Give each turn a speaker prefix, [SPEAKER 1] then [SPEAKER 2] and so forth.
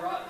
[SPEAKER 1] brought